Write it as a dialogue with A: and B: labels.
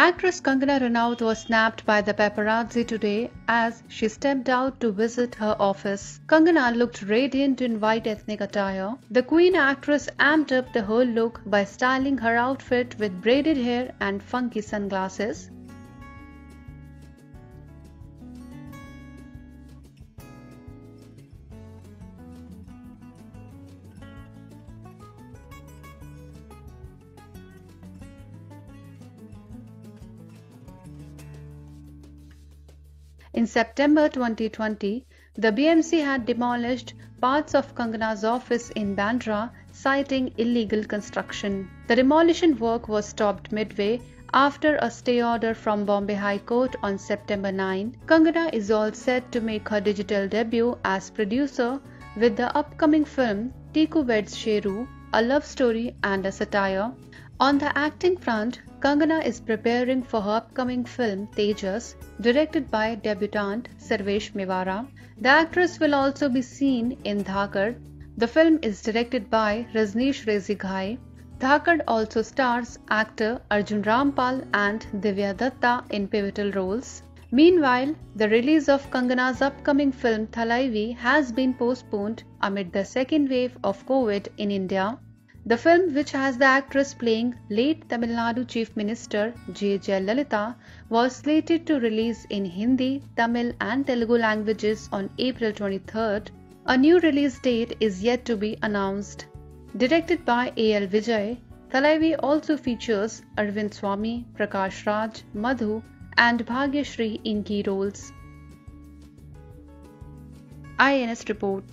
A: Actress Kangana Ranaut was snapped by the paparazzi today as she stepped out to visit her office. Kangana looked radiant in white ethnic attire. The queen actress amped up the whole look by styling her outfit with braided hair and funky sunglasses. In September 2020, the BMC had demolished parts of Kangana's office in Bandra, citing illegal construction. The demolition work was stopped midway after a stay order from Bombay High Court on September 9. Kangana is all set to make her digital debut as producer with the upcoming film Tiku Weds Sheru, a love story and a satire. On the acting front, Kangana is preparing for her upcoming film Tejas, directed by debutante Sarvesh Mewara. The actress will also be seen in Dhakad. The film is directed by Rajneesh Razy Ghai. Dhakad also stars actor Arjun Rampal and Divya Dutta in pivotal roles. Meanwhile, the release of Kangana's upcoming film Thalaivi has been postponed amid the second wave of COVID in India. The film, which has the actress playing late Tamil Nadu Chief Minister J. Jayalalithaa, was slated to release in Hindi, Tamil, and Telugu languages on April 23rd. A new release date is yet to be announced. Directed by A.L. Vijay, Thalaivi also features Arvind Swamy, Prakash Raj, Madhu, and Bhagyashree in key roles. INS Report